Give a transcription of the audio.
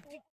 practice.